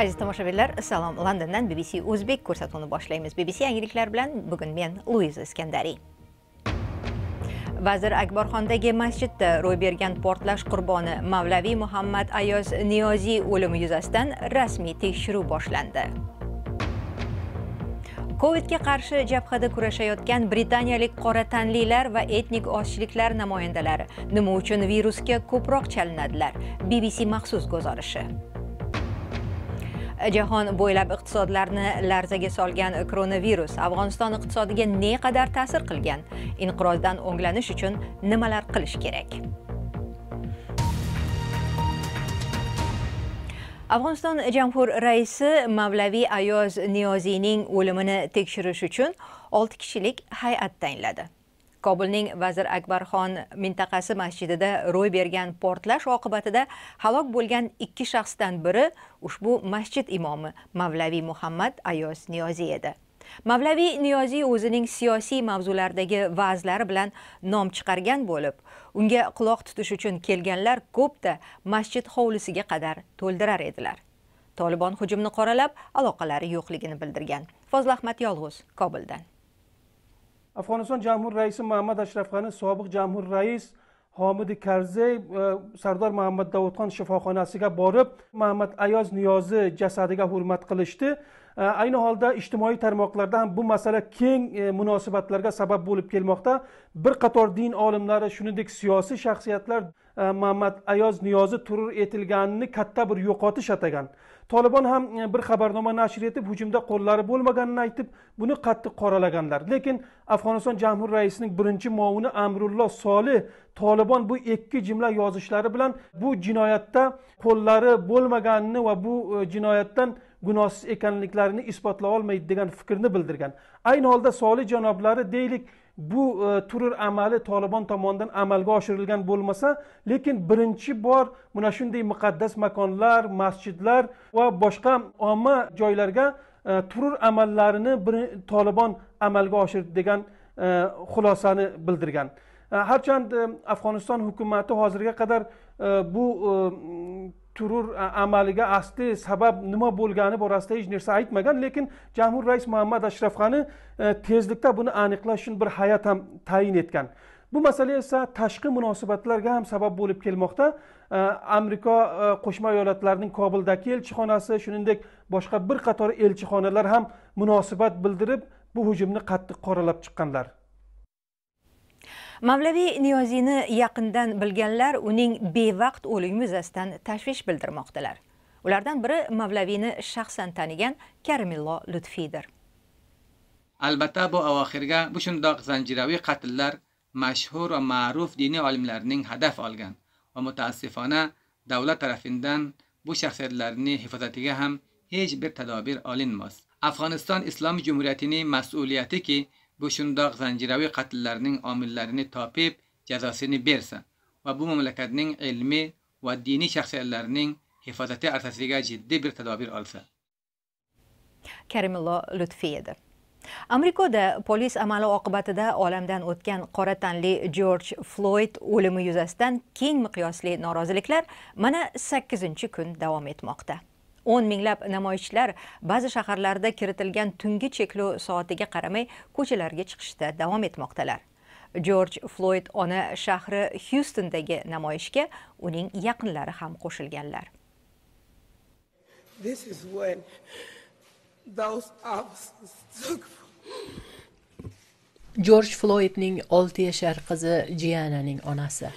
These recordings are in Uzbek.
aziz tomoshabinlar salom londondan bbc o'zbek ko'rsatuvini boshlaymiz. Bbc yangiliklar bilan bugun men luiza iskandariy vazir akbarxondagi masjidda ro'y bergan portlash qurboni mavlaviy muhammad ayoz niyoziy o'limi yuzasidan rasmiy tekshiruv boshlandi. Covidga qarshi jabhada kurashayotgan britaniyalik qora tanlilar va etnik ozchiliklar namoyandalari. Nima uchun virusga ko'proq chalinadilar? Bbc maxsus guzarishi jahon bo'ylab iqtisodlarni larzaga solgan koronavirus afg'oniston iqtisodiga ne qadar ta'sir qilgan? Inqirozdan o'nglanish uchun nimalar qilish kerak? Afg'oniston jamhur raisi mavlaviy ayoz niyoziyning o'limini tekshirish uchun olti kishilik hay'at tayinladi. Kobulning vazir akbarxon mintaqasi masjidida ro'y bergan portlash oqibatida halok bo'lgan ikki shaxsdan biri ushbu masjid imomi mavlaviy muhammad ayoz niyoziy edi. Mavlaviy niyoziy o'zining siyosiy mavzulardagi va'zlari bilan nom chiqargan bo'lib unga quloq tutish uchun kelganlar ko'pda masjid hovlisiga qadar to'ldirar edilar. Tolibon hujumni qoralab aloqalari yo'qligini bildirgan fozil ahmad yolg'iz kobuldan. Afg'oniston jamhur raisi muhammad ashraf sobiq jamhur rais homidi karzey sardor muhammad davudxon shifoxonasiga borib muhammad ayoz niyozi jasadiga hurmat qilishdi. E, ayni holda ijtimoiy tarmoqlarda ham bu masala keng e, munosabatlarga sabab bo'lib kelmoqda. Bir qator din olimlari shuningdek siyosiy shaxsiyatlar e, muhammad ayoz niyozi turur etilganini katta bir yo'qotish atagan. Tolibon ham e, bir xabarnoma nashr etib hujumda qo'llari bo'lmaganini aytib buni qattiq qoralaganlar. Lekin afg'oniston jamhur raisining birinchi muovini amrullo solih tolibon bu ikki jumla yozishlari bilan bu jinoyatda qo'llari bo'lmaganini va bu e, jinoyatdan gunohsiz ekanliklarini isbotlay olmaydi degan fikrni bildirgan. Ayni holda solih janoblari deylik bu e, turur amali tolibon tomonidan amalga oshirilgan bo'lmasa lekin birinchi bor mana shunday muqaddas makonlar masjidlar va boshqa omma joylarga e, turur amallarini tolibon amalga oshirdi degan e, xulosani bildirgan. E, Harchand e, afg'oniston hukumati hozirga qadar e, bu turur amaliga asli sabab nima bo'lgani borasida hech narsa aytmagan. Lekin jamhur rais muhammad ashraf g'ani e, tezlikda buni aniqlash uchun bir hay'at ham tayin etgan. Bu masala esa tashqi munosabatlarga ham sabab bo'lib kelmoqda. E, Amerika e, qo'shma eyalatlarining kobuldagi elchixonasi shuningdek boshqa bir qator elchixonalar ham munosabat bildirib bu hujumni qattiq qoralab chiqqanlar. Mavlaviy niyoziyni yaqindan bilganlar uning bevaqt o'limi yuzasidan tashvish bildirmoqdalar. Ulardan biri mavlaviyni shaxsan tanigan karimillo lutfiydir albatta bu avoxirga bu shundoq zanjiraviy qatllar mashhur va ma'ruf diniy olimlarning hadaf olgan va mutaassifona davlat tarafidan bu shaxsiyatlarni hifozatiga ham hech bir tadobir olinmas afg'oniston islom jumuriyatining mas'uliyatiki bu shundoq zanjiraviy qatllarning omillarini topib jazosini bersa va bu mamlakatning ilmiy va diniy shaxsiyatlarining hifozati asosiga jiddiy bir tadobir olsa karimullo lutfiy edi amerikada polis amali oqibatida olamdan o'tgan qora tanli jorj floyd o'limi yuzasidan keng miqyosli noroziliklar mana sakkizinchi kun davom etmoqda. O'n minglab namoyishchilar ba'zi shaharlarda kiritilgan tungi cheklov soatiga qaramay ko'chalarga chiqishda davom etmoqdalar. Jorj floyd ona shahri hyustondagi namoyishga uning yaqinlari ham qo'shilganlar. Jorj floydning olti yashar qizi jiananing onasi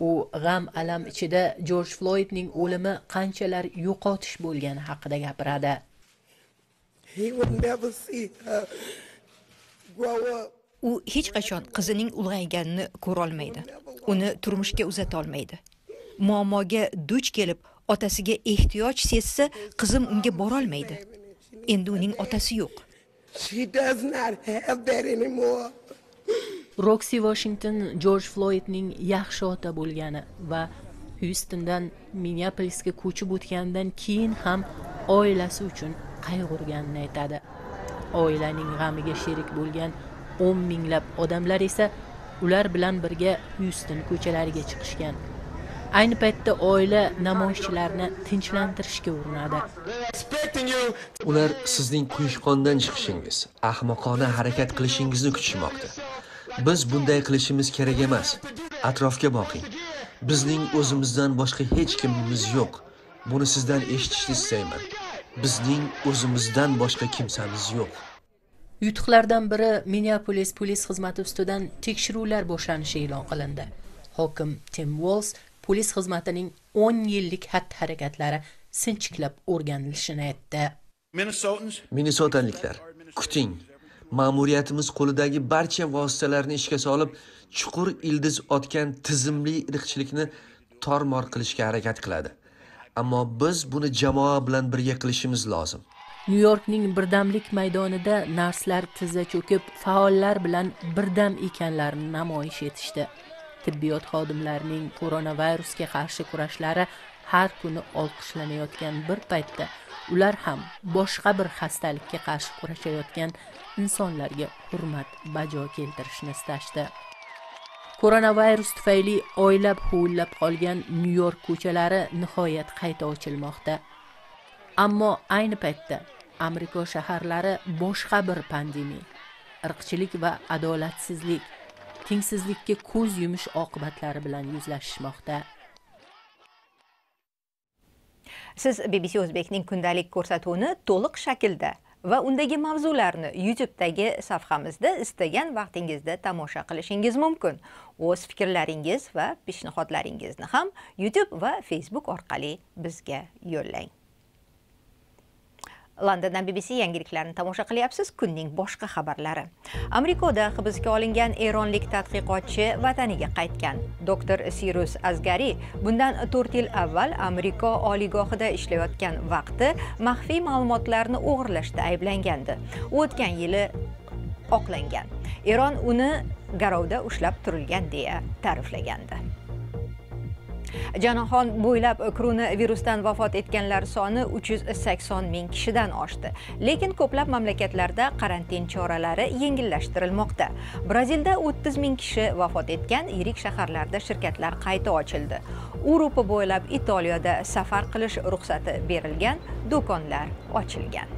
u g'am alam ichida jorj floydning o'limi qanchalar yo'qotish bo'lgani haqida gapiradi. U hech qachon qizining ulg'ayganini ko'rolmaydi. Uni turmushga uzatolmaydi muammoga duch kelib otasiga ehtiyoj sezsa qizim unga borolmaydi. Endi uning otasi yo'q roksi washington jorj floydning yaxshi ota bo'lgani va hyustondan minneapolisga ko'chib o'tganidan keyin ham oilasi uchun qayg'urganini aytadi. Oilaning g'amiga sherik bo'lgan o'n minglab odamlar esa ular bilan birga hyuston ko'chalariga chiqishgan. Ayni paytda oila namoyishchilarni tinchlantirishga urinadi. Ular sizning quyushqondan chiqishingiz ahmoqona harakat qilishingizni kutishmoqda. Biz bunday qilishimiz kerak emas. Atrofga boqing. Bizning o'zimizdan boshqa hech kimimiz yo'q. Buni sizdan eshitishni istayman. Bizning o'zimizdan boshqa kimsamiz yo'q. Yutuqlardan biri minneapolis polis xizmati ustidan tekshiruvlar boshlanishi e'lon qilindi. Hokim tim vols polis xizmatining 10 yillik xatti harakatlari sinchiklab o'rganilishini aytdi. Minnesotaliklar kuting ma'muriyatimiz qo'lidagi barcha vositalarni ishga solib chuqur ildiz otgan tizimli irqchilikni tormor qilishga harakat qiladi. Ammo biz buni jamoa bilan birga qilishimiz lozim. Nyu yorkning birdamlik maydonida narslar tizza cho'kib faollar bilan birdam ekanlarini namoyish etishdi. Tibbiyot xodimlarining koronavirusga qarshi kurashlari har kuni olqishlanayotgan bir paytda ular ham boshqa bir xastalikka qarshi kurashayotgan insonlarga hurmat bajo keltirishni istashdi. Koronavirus tufayli oylab huvillab qolgan nyu york ko'chalari nihoyat qayta ochilmoqda. Ammo ayni paytda amerika shaharlari boshqa bir pandemiya irqchilik va adolatsizlik tengsizlikka ko'z yumish oqibatlari bilan yuzlashishmoqda. Siz bbc o'zbekning kundalik ko'rsatuvini to'liq shaklda va undagi mavzularni YouTube'dagi sahifamizda istagan vaqtingizda tomosha qilishingiz mumkin. O'z fikrlaringiz va peshnihodlaringizni ham YouTube va Facebook orqali bizga yo'llang. Londondan BBC yangiliklarini tomosha qilyapsiz. Kunning boshqa xabarlari. Amerikada hibsga olingan eronlik tadqiqotchi vataniga qaytgan. doktor Sirus Azgari bundan to'rt yil avval Amerika oliygohida ishlayotgan vaqti maxfiy ma'lumotlarni o'g'irlashda ayblangandi. U o'tgan yili oqlangan. Eron uni garovda ushlab turilgan deya ta'riflagandi. Jahon bo'ylab koronavirusdan vafot etganlar soni 380 ming kishidan oshdi. Lekin ko'plab mamlakatlarda karantin choralari yengillashtirilmoqda. Brazilda 30 ming kishi vafot etgan yirik shaharlarda shirkatlar qayta ochildi. Yevropa bo'ylab italiyada safar qilish ruxsati berilgan do'konlar ochilgan.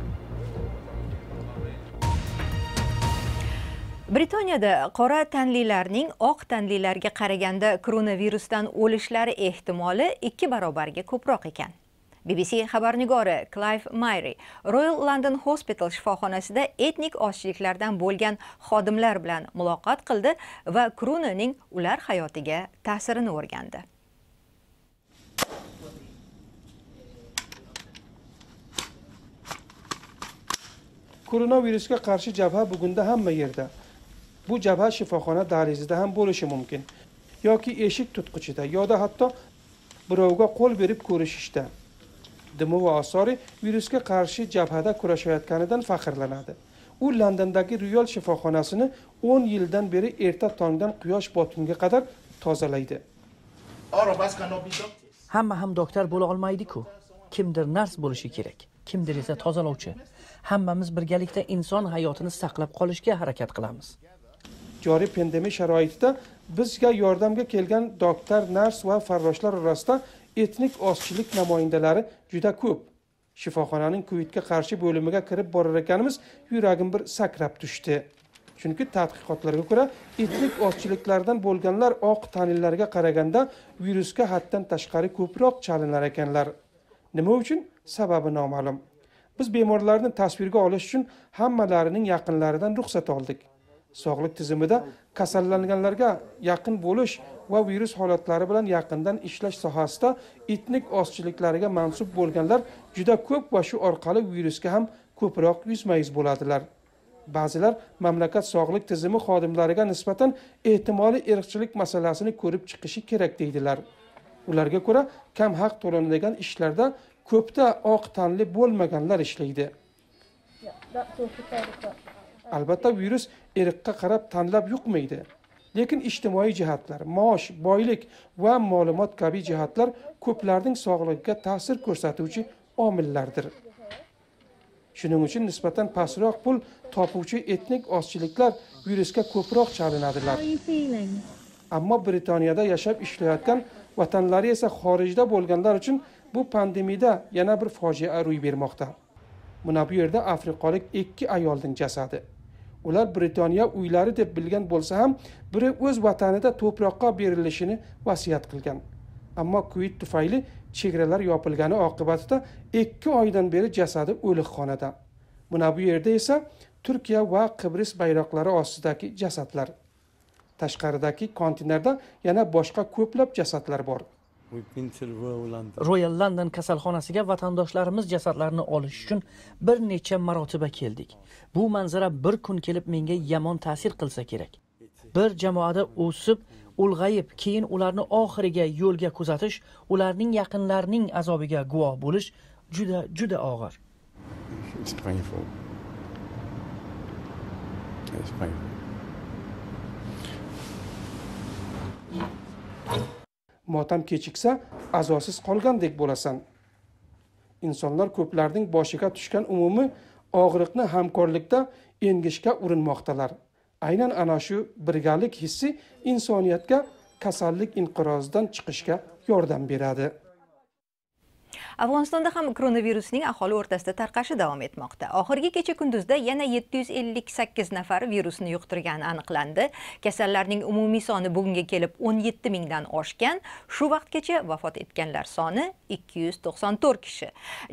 Britaniyada qora tanlilarning oq tanlilarga qaraganda koronavirusdan o'lishlari ehtimoli ikki barobarga ko'proq ekan. Bbc xabarnigori Clive mayri royal london hospital shifoxonasida etnik ozchiliklardan bo'lgan xodimlar bilan muloqot qildi va koronaning ular hayotiga ta'sirini o'rgandi. Koronavirusga qarshi jabha bugunda hamma yerda. Bu jabha shifoxona dahlizida ham bo'lishi mumkin. Yoki eshik tutqichida yoda hatto birovga qo'l berib ko'rishishda. Dimi va osori virusga qarshi jabhada kurashayotganidan faxrlanadi. U londondagi ruyol shifoxonasini 10 yildan beri erta tongdan quyosh botgunga qadar tozalaydi. Hamma ham doktor bo'la olmaydi-ku. Kimdir nars bo'lishi kerak. Kimdir esa tozalovchi. Hammamiz birgalikda inson hayotini saqlab qolishga harakat qilamiz. Joriy pandemiya sharoitida bizga yordamga kelgan doktor nars va farroshlar orasida etnik ozchilik namoyandalari juda ko'p. Shifoxonaning kovidga qarshi bo'limiga kirib borar ekanimiz yuragim bir sakrab tushdi. Chunki tadqiqotlarga ko'ra etnik ozchiliklardan bo'lganlar oq tanlilarga qaraganda virusga haddan tashqari ko'proq chalinar ekanlar. Nima uchun? Sababi noma'lum. Biz bemorlarni tasvirga olish uchun hammalarining yaqinlaridan ruxsat oldik. Sog'liq tizimida kasallanganlarga yaqin bo'lish va virus holatlari bilan yaqindan ishlash sohasida etnik ozchiliklariga mansub bo'lganlar juda ko'p va shu orqali virusga ham ko'proq yuzma yuz bo'ladilar. Ba'zilar mamlakat sog'liq tizimi xodimlariga nisbatan ehtimoliy irqchilik masalasini ko'rib chiqishi kerak deydilar. Ularga ko'ra kam haq to'lanadigan ishlarda ko'pda oq tanli bo'lmaganlar ishlaydi. Albatta virus irqqa qarab tanlab yuqmaydi. Lekin ijtimoiy jihatlar maosh boylik va ma'lumot kabi jihatlar ko'plarning sog'lig'iga ta'sir ko'rsatuvchi omillardir. Shuning uchun nisbatan pastroq pul topuvchi etnik ozchiliklar virusga ko'proq chalinadilar ammo britaniyada yashab ishlayotgan vatanlari esa xorijda bo'lganlar uchun bu pandemiyada yana bir fojia ro'y bermoqda. Mana bu yerda afrikalik ikki ayolning jasadi. Ular britaniya uylari deb bilgan bo'lsa ham biri o'z vatanida to'proqqa berilishini vasiyat qilgan. Ammo kuit tufayli chegaralar yopilgani oqibatida ikki oydan beri jasadi o'likxonada. Mana bu yerda esa turkiya va qibris bayroqlari ostidagi jasadlar. Tashqaridagi konteynerda yana boshqa ko'plab jasadlar bor. Royal london. Kasalxonasiga vatandoshlarimiz jasadlarini olish uchun bir necha marotaba keldik. Bu manzara bir kun kelib menga yomon ta'sir qilsa kerak. Bir jamoada o'sib ulg'ayib keyin ularni oxiriga yo'lga kuzatish ularning yaqinlarining azobiga guvoh bo'lish juda juda og'ir. It's painful. Motam kechiksa azosiz qolgandek bo'lasan. Insonlar ko'plarning boshiga tushgan umumiy og'riqni hamkorlikda engishga urinmoqdalar. Aynan ana shu birgalik hissi insoniyatga kasallik inqirozidan chiqishga yordam beradi. Afg'onistonda ham koronavirusning aholi o'rtasida tarqashi davom etmoqda. Oxirgi kecha kunduzda yana 758 nafar virusni yuqtirgani aniqlandi. Kasallarning umumiy soni bugunga kelib 17 mingdan oshgan. Shu vaqtgacha vafot etganlar soni 294 kishi.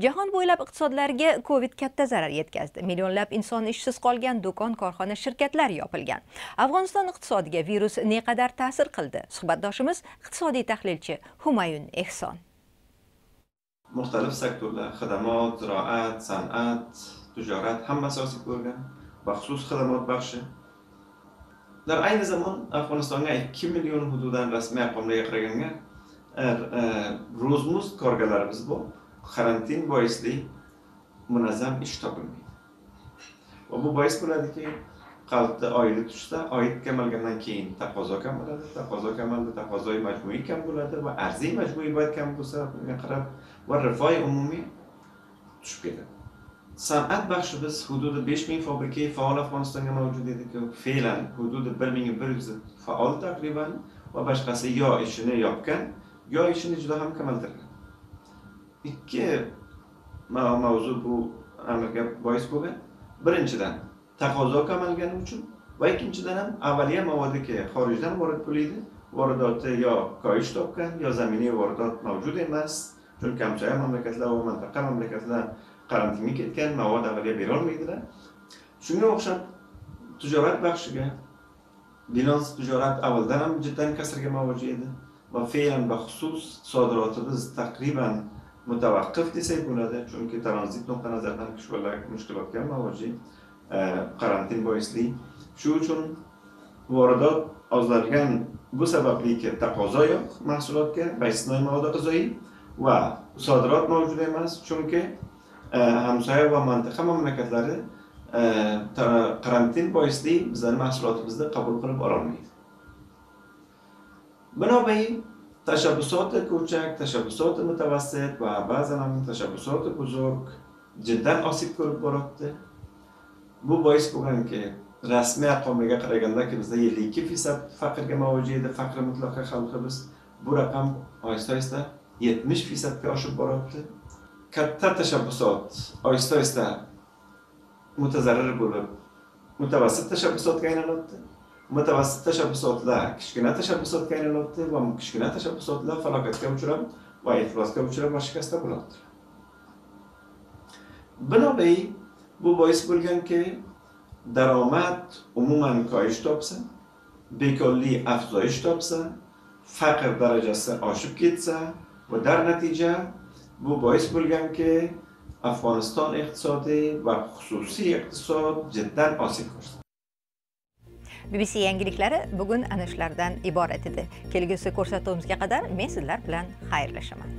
Jahon bo'ylab iqtisodlarga covid katta zarar yetkazdi. Millionlab inson ishsiz qolgan do'kon korxona shirkatlar yopilgan. Afg'oniston iqtisodiga virus neqadar ta'sir qildi? Suhbatdoshimiz iqtisodiy tahlilchi humayun ehson. muxtalif sektorlar xidmat ziroat san'at tijorat hammasi asosiy bo'lgan va xususiy xizmat baxshi میلیون ayni رسمی afg'onistonga ikki million hududan rasmiy arqamlarga qaraganda ro'zmuz korgalarimiz bor karantin boisli munazzam ish topilmaydi va bu bois bo'ladiki qalbda oylik tushsa oylik kamalgandan keyin taqozo kam bo'ladi taqozo kamalda taqozo مجموعی kam bo'ladi va arziy مجموعی باید kam bo'lsa bunga qarab va rifoy umumiy tushib ketadi san'at baxshi biz hududi besh ming fabrika faol afg'onistonga mavjud ediku fe'lan hududi bir ming bir yuz faol taqriban va boshqasi yo ishini yopgan yo ishini juda ham kamaytirgan. Ikki mavzu bu amalga bois bo'lgan. Birinchidan taqozo kamalgani uchun va ikkinchidan ham avvaliya movodiki xorijdan vorid bo'laydi voridoti yo koyish topgan yo zaminiy voridot mavjud emas. Chunki hamsoya mamlakatlar va mintaqa mamlakatlar karantinga ketgan mavod avvaliya berolmaydilar shunga o'xshab tijorat baxshiga binos tijorat avvaldan ham jiddan kasrga mavjud edi va fe'lan baxsus sodirotimiz taqriban mutavaqqif desak bo'ladi chunki tranzit nuqtai nazaridan mushkulotga mavjud. Karantin boisli. Shu uchun voridot ozlagan bu sababli taqozo yo'q mahsulotga va istisnoiy mavod g'azoiy va sodirot mavjud emas chunki hamsoya va mantiqa mamlakatlari karantin boisli bizlarni mahsulotimizni qabul qilib ololmaydi binobarin tashabbusoti ko'chak tashabbusoti mutavassit va ba'zan tashabbusoti buzurg jiddan osib ko'rib boryapti bu bois bo'lganki rasmiy raqamlarga qaraganda bizda ellik ikki foizad faqrga mavjud edi faqri mutlaqa xalqimiz bu raqam oyista oyista 70 فیصد به آشوب بارانده کمتر تشبسات آیسته آیسته متضرر بولب متوسط تشبسات کینلاته متوسط تشبسات لا کشکنه تشبسات کینلاته و کشکنه تشبسات لا فلاکت که بچورم و افلاس که بچورم و شکسته بولاد بنابراین بو باعث بولگن که درآمد عموما کایش تابسه بیکاری افزایش تابسه فقر درجه آشوب کتسه va dar natija bu bois bo'lganki afg'oniston iqtisodi va xususiy iqtisod jiddan osib ko'rsatdi. Bbc yangiliklari bugun ana shulardan iborat edi. Kelgusi ko'rsatuvimizga qadar men sizlar bilan xayrlashaman.